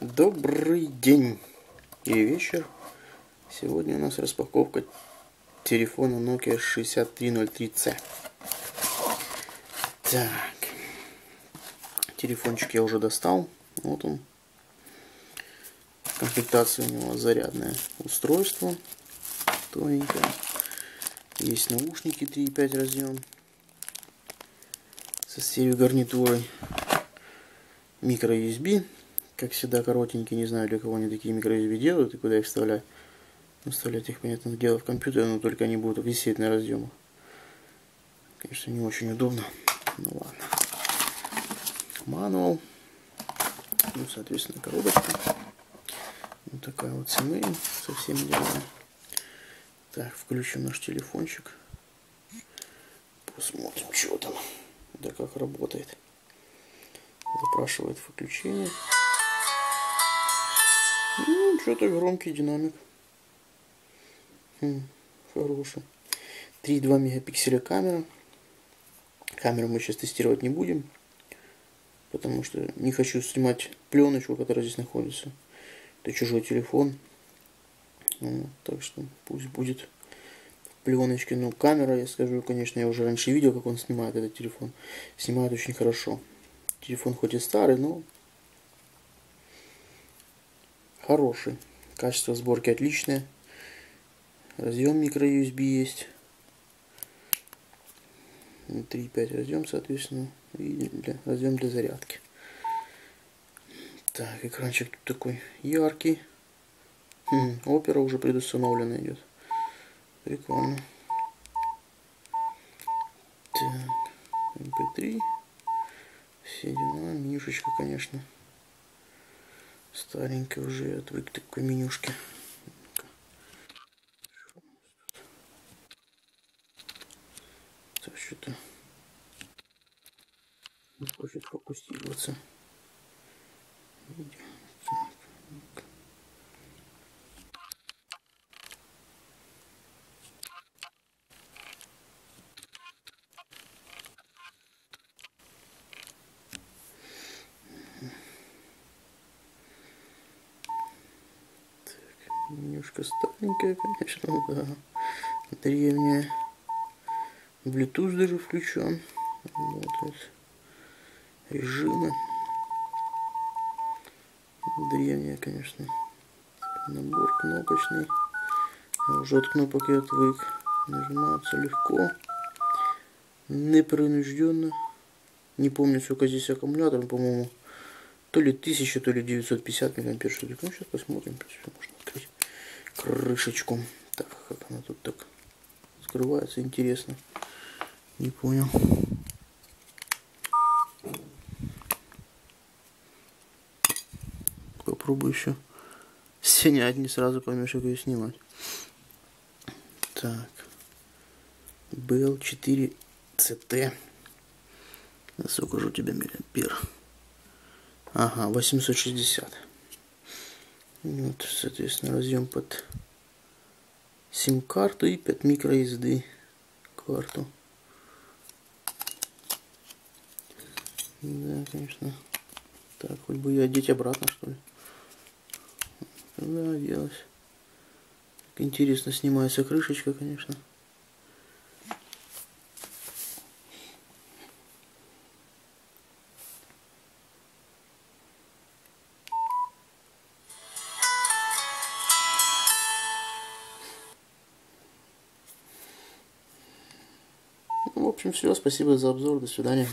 Добрый день и вечер. Сегодня у нас распаковка телефона Nokia 6303C. Так. Телефончик я уже достал. Вот он. В комплектации у него зарядное устройство. Тоненькое. Есть наушники 3.5 разъем. Со серию гарнитурой. Микро USB как всегда, коротенькие. Не знаю, для кого они такие микро-USB делают и куда их вставлять. Ну, вставлять их, понятное дело, в компьютер, но только они будут висеть на разъемах. Конечно, не очень удобно. Ну ладно. Мануал. Ну, соответственно, коробочка. Вот такая вот семей со всеми делами. Так, включим наш телефончик. Посмотрим, что там. Да как работает. Запрашивает включение. Ну, что-то громкий динамик. Хм, хороший. 3,2 мегапикселя камера. Камеру мы сейчас тестировать не будем. Потому что не хочу снимать пленочку, которая здесь находится. Это чужой телефон. Вот, так что пусть будет пленочки. Ну, камера, я скажу, конечно, я уже раньше видел, как он снимает этот телефон. Снимает очень хорошо. Телефон хоть и старый, но хороший. Качество сборки отличное. Разъем микро USB есть. 3.5 разъем, соответственно. И для, разъем для зарядки. Так, экранчик тут такой яркий. Хм, опера уже предустановлена идет. Прикольно. Так, MP3. Эм Все дела. Мишечка, конечно. Старенький уже отвык такой менюшке. Так, что-то не хочет фокусироваться. Видео. Немножко старенькая, конечно, да. Древняя. Bluetooth даже включен. Работает. Режимы. Древняя, конечно. Набор кнопочный. Уже от кнопок я отвык. Нажимается легко. Непринужденно. Не помню, сколько здесь аккумулятор, по-моему, то ли 1000, то ли 950 миллиампер. Ну, сейчас посмотрим. Можно открыть крышечку. Так, как она тут так скрывается, интересно. Не понял. Попробую еще снять, не сразу поймешь, как ее снимать. Так. BL4 CT. Сколько же у тебя миллиампер? Ага, 860. Вот, соответственно, разъем под сим-карту и 5 microSD карту. Да, конечно. Так, хоть бы ее одеть обратно, что ли. Да, делать. Интересно снимается крышечка, конечно. В общем, все. Спасибо за обзор. До свидания.